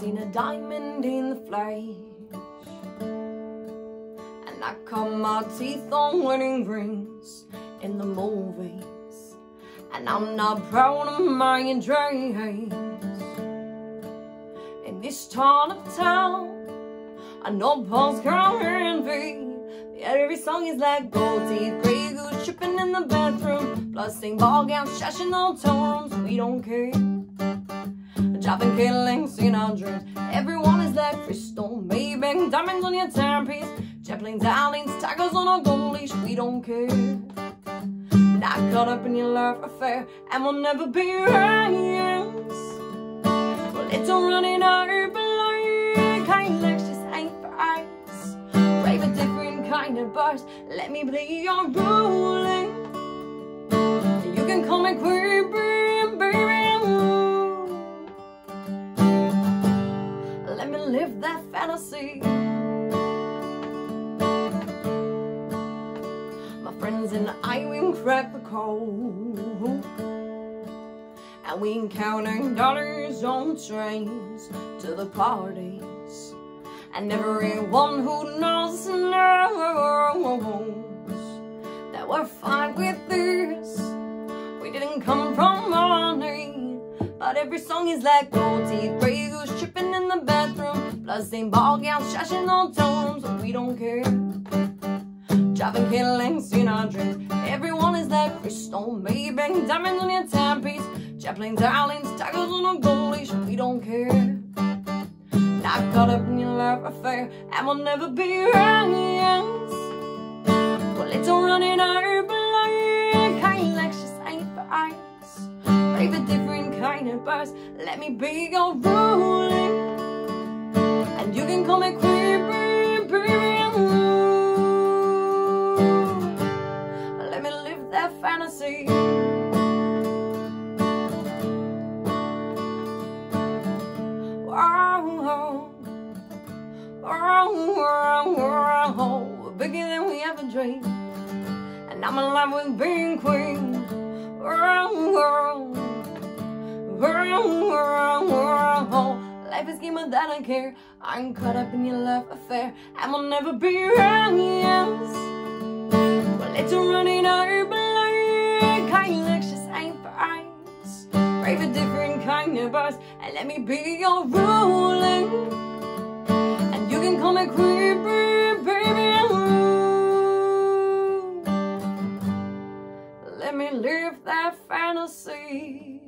seen a diamond in the flesh. And I cut my teeth on wedding rings in the movies. And I'm not proud of my dreams. In this town of town, I know Paul's girl envy. Every song is like gold teeth, grey goose tripping in the bathroom. Bloodstained ball gowns, on toe rooms. We don't care. Dropping killings in our dreams. Everyone is like Cristal, Maybach, diamonds on your timepiece. Chaplain darlings, tigers on a gold leash. We don't care. Not caught up in your love affair, and we'll never be right. Well, it's all running kind like just ain't for us. Brave a different kind of bars. Let me be your ruling. Live that fantasy. My friends and I, we crack the code. And we counting dollars on trains to the parties. And everyone who knows knows that we're fine with this. We didn't come from money, but every song is like gold teeth, bloodstained ball gowns, shashing on tones, but we don't care. Driving killings in our dreams. Everyone is like Cristal, Maybach, diamonds on your timepiece, Chaplain darlings, tigers on a gold leash. We don't care. Not caught up in your love affair, and we'll never be right. Well, it's all running our blood, like just ain't for ice. Brave a different kind of buzz. Let me be your ruling, bigger than we ever dreamed. And I'm in love with being queen. Oh, Life is game that I care. I'm caught up in your love affair, and we'll never be right. Well, it's a running our blood, kind ain't for ice. Brave a different kind of buzz, and let me be your ruling. And you can call me queen, That fantasy.